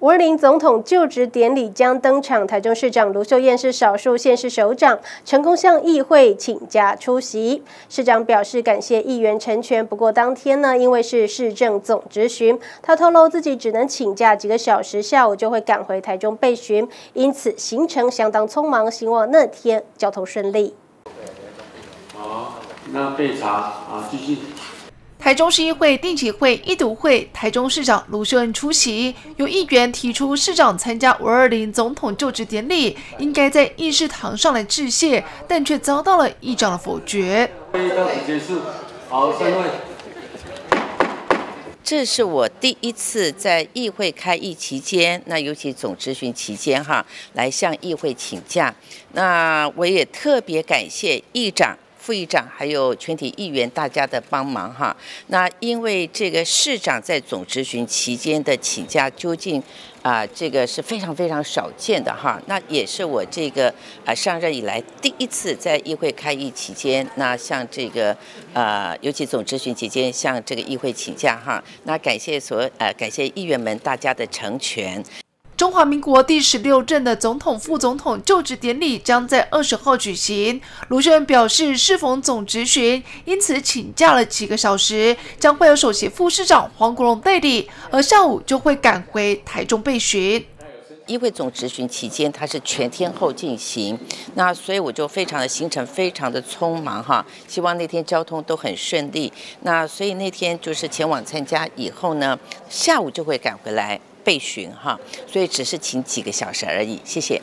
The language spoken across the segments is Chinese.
五二零总统就职典礼将登场，台中市长卢秀燕是少数县市首长成功向议会请假出席。市长表示感谢议员成全，不过当天呢，因为是市政总执询，他透露自己只能请假几个小时，下午就会赶回台中备询，因此行程相当匆忙，希望那天交通顺利。好，那备查啊，继续。台中市议会定期会一读会，台中市长卢秀恩出席。有议员提出，市长参加五二零总统就职典礼，应该在议事堂上来致谢，但却遭到了议长的否决。好，三位。这是我第一次在议会开议期间，那尤其总咨询期间哈，来向议会请假。那我也特别感谢议长。副议长还有全体议员大家的帮忙哈，那因为这个市长在总咨询期间的请假，究竟啊这个是非常非常少见的哈，那也是我这个啊上任以来第一次在议会开议期间，那向这个呃尤其总咨询期间向这个议会请假哈，那感谢所呃感谢议员们大家的成全。中华民国第十六任的总统、副总统就职典礼将在二十号举行。卢秀燕表示，适逢总执询，因此请假了几个小时，将会有首席副市长黄国荣代理，而下午就会赶回台中备询。因为总执行期间，它是全天候进行，那所以我就非常的行程非常的匆忙哈，希望那天交通都很顺利。那所以那天就是前往参加以后呢，下午就会赶回来。备询哈，所以只是请几个小时而已。谢谢。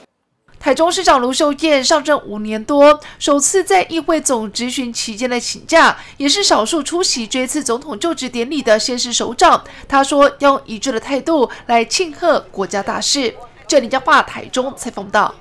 台中市长卢秀燕上任五年多，首次在议会总执询期间的请假，也是少数出席这次总统就职典礼的先是首长。他说要用一致的态度来庆贺国家大事。这里将话台中采访到。